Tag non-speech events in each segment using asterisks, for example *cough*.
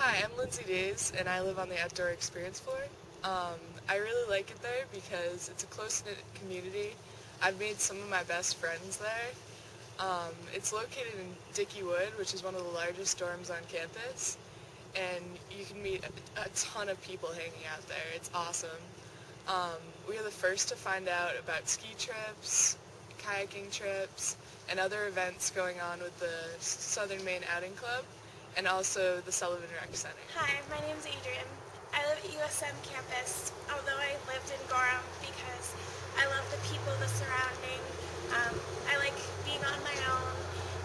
Hi, I'm Lindsay Days, and I live on the outdoor experience floor. Um, I really like it there because it's a close-knit community. I've made some of my best friends there. Um, it's located in Dickey Wood, which is one of the largest dorms on campus, and you can meet a, a ton of people hanging out there. It's awesome. Um, we are the first to find out about ski trips, kayaking trips, and other events going on with the Southern Maine Outing Club and also the Sullivan Rec Center. Hi, my name is Adrian. I live at USM campus, although I lived in Gorham because I love the people, the surrounding. Um, I like being on my own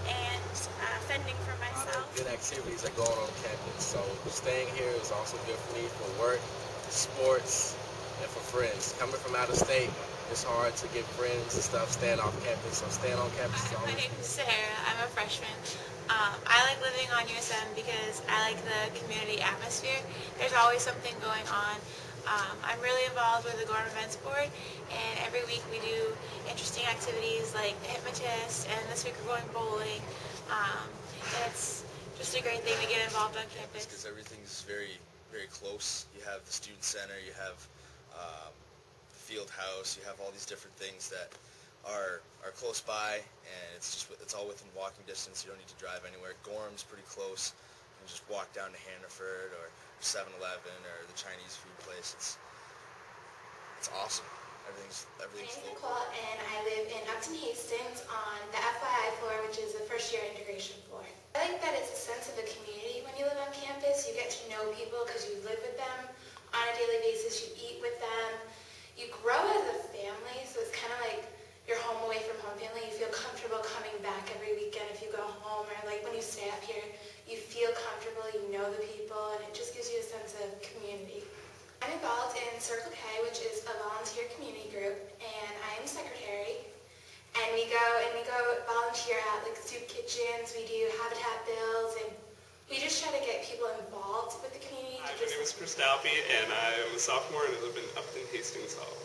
and uh, fending for myself. Good activities that go on on campus. So staying here is also good for me for work, sports, and for friends. Coming from out of state, it's hard to get friends and stuff staying off campus. So staying on campus is *laughs* Hi, my name is Sarah. I'm a freshman. Living on USM because I like the community atmosphere. There's always something going on. Um, I'm really involved with the Gorham Events Board, and every week we do interesting activities like the Hypnotist, and this week we're going bowling. Um, it's just a great thing to get involved on campus. because everything's very, very close. You have the student center, you have um, the field house, you have all these different things that are are close by, and it's just it's all within walking distance. You don't need to drive anywhere. Gorham's pretty close. You can just walk down to Hannaford or 7-Eleven or the Chinese food place. It's it's awesome. Everything's My everything's is local. Nicole, and I live in Upton Hastings on the FYI floor, which is the first year integration floor. I like that it's a sense of a community when you live on campus. You get to know people because you live with them on a daily basis. You eat with them. You grow as a family, so it's kind of like your home away from home family. You feel comfortable coming back every weekend if you go home, or like when you stay up here, you feel comfortable. You know the people, and it just gives you a sense of community. I'm involved in Circle K, which is a volunteer community group, and I am secretary. And we go and we go volunteer at like soup kitchens. We do habitat builds, and we just try to get people involved with the community. Hi, my name is Chris Dalby, and I'm a sophomore and I live in Upton Hastings Hall.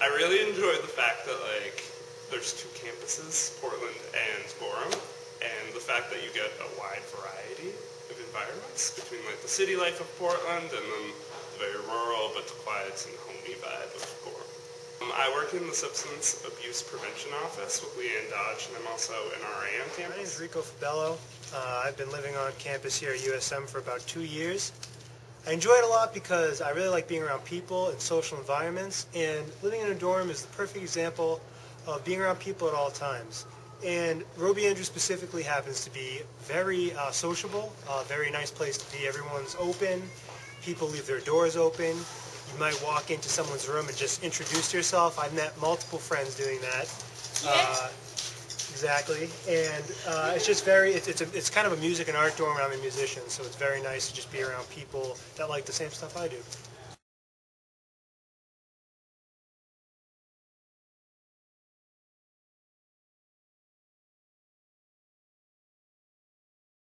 I really enjoy the fact that like there's two campuses, Portland and Gorham, and the fact that you get a wide variety of environments between like the city life of Portland and then the very rural but quiet and homey vibe of Gorham. Um, I work in the Substance Abuse Prevention Office with Leanne Dodge, and I'm also an RA on My name is. Rico Fabello. Uh, I've been living on campus here at USM for about two years. I enjoy it a lot because I really like being around people and social environments, and living in a dorm is the perfect example of being around people at all times. And Robie Andrews specifically happens to be very uh, sociable, a very nice place to be. Everyone's open. People leave their doors open. You might walk into someone's room and just introduce yourself. I've met multiple friends doing that. Uh, Exactly, and uh, it's just very, it's, it's, a, it's kind of a music and art dorm, and I'm a musician, so it's very nice to just be around people that like the same stuff I do.